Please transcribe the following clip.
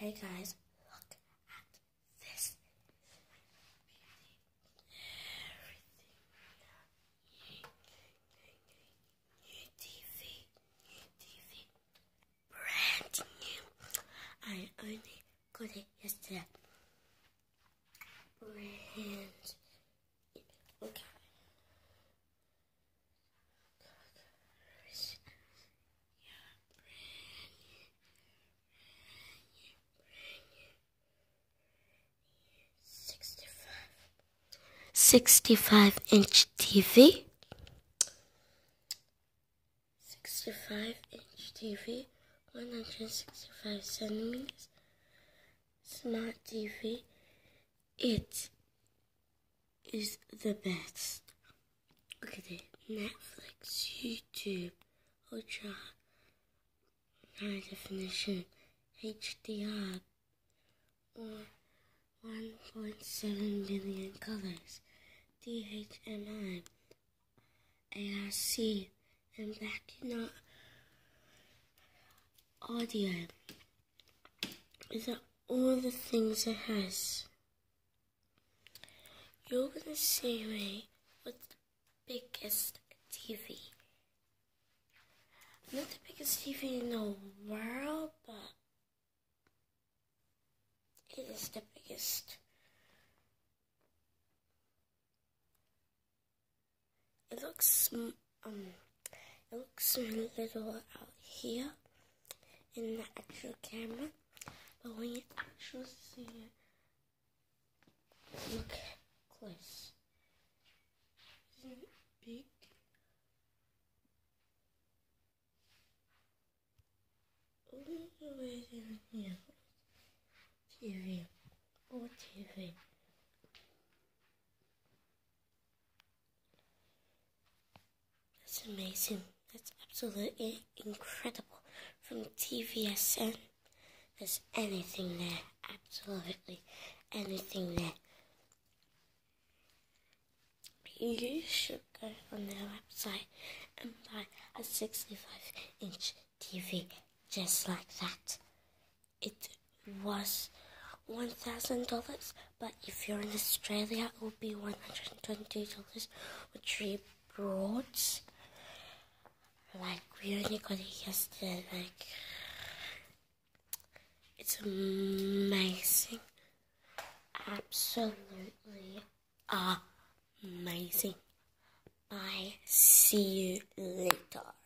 Hey guys, look at this. Everything, New TV, new TV, brand new. I only got it yesterday. Brand. 65 inch TV. 65 inch TV, 165 centimeters. Smart TV. It is the best. Look at it. Netflix, YouTube, Ultra, High Definition, HDR, or 1.7 billion colors. DHMI, ARC, and Black audio. These are all the things it has. You're gonna see me with the biggest TV. Not the biggest TV in the world, but it is the biggest. It looks um, it looks a little out here in the actual camera, but when you actually see it, look close. Isn't it big? All the way down here. TV. Or TV. That's amazing. That's absolutely incredible. From TVSN, there's anything there. Absolutely anything there. You should go on their website and buy a 65 inch TV just like that. It was $1,000, but if you're in Australia, it will be $120 with three only got it yesterday. Like, it's amazing. Absolutely amazing. Bye. See you later.